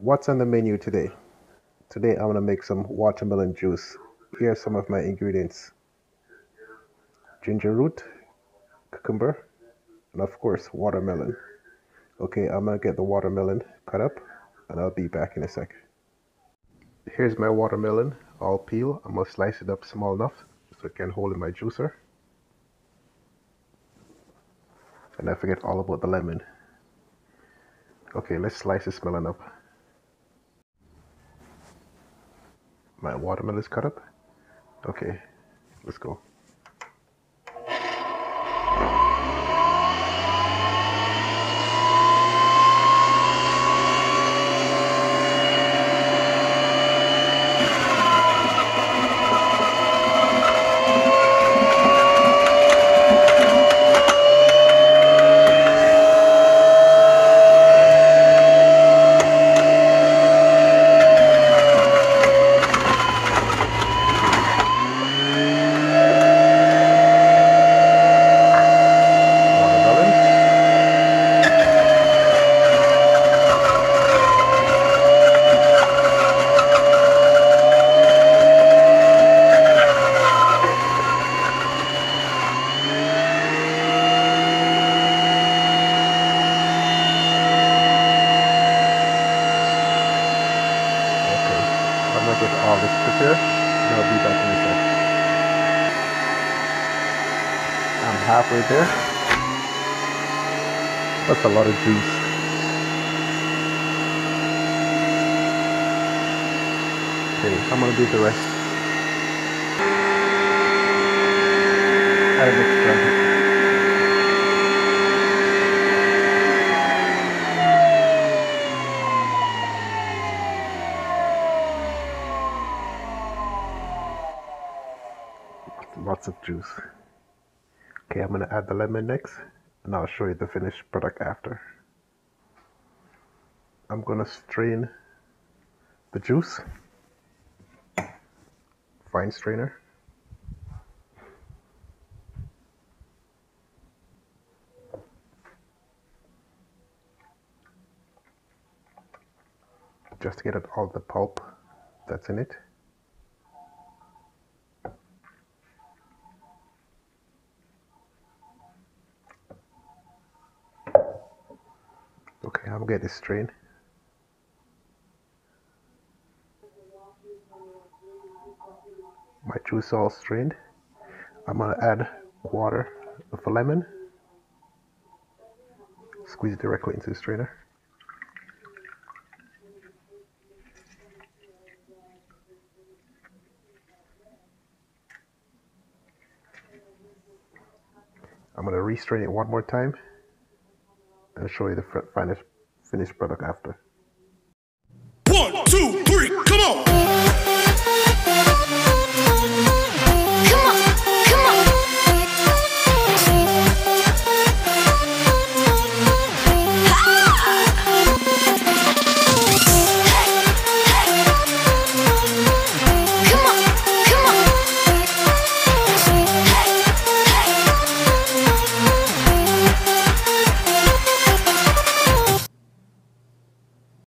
What's on the menu today? Today I'm gonna make some watermelon juice. Here are some of my ingredients. Ginger root, cucumber, and of course watermelon. Okay, I'm gonna get the watermelon cut up and I'll be back in a sec. Here's my watermelon, all peel. I'm gonna slice it up small enough so it can hold in my juicer. And I forget all about the lemon. Okay, let's slice this melon up. My watermelon is cut up. Okay, let's go. Watermelon. Okay, Gonna get all this prepared and I'll be back in a sec. I'm halfway there. That's a lot of juice. Okay, I'm gonna do the rest. An Lots of juice. Okay, I'm gonna add the lemon next, and I'll show you the finished product after. I'm gonna strain the juice, fine strainer. Just to get out all the pulp that's in it. Okay, I'm get this strained. My juice all strained. I'm gonna add water with a lemon. Squeeze it directly into the strainer. I'm gonna restrain it one more time and show you the finished finished product after.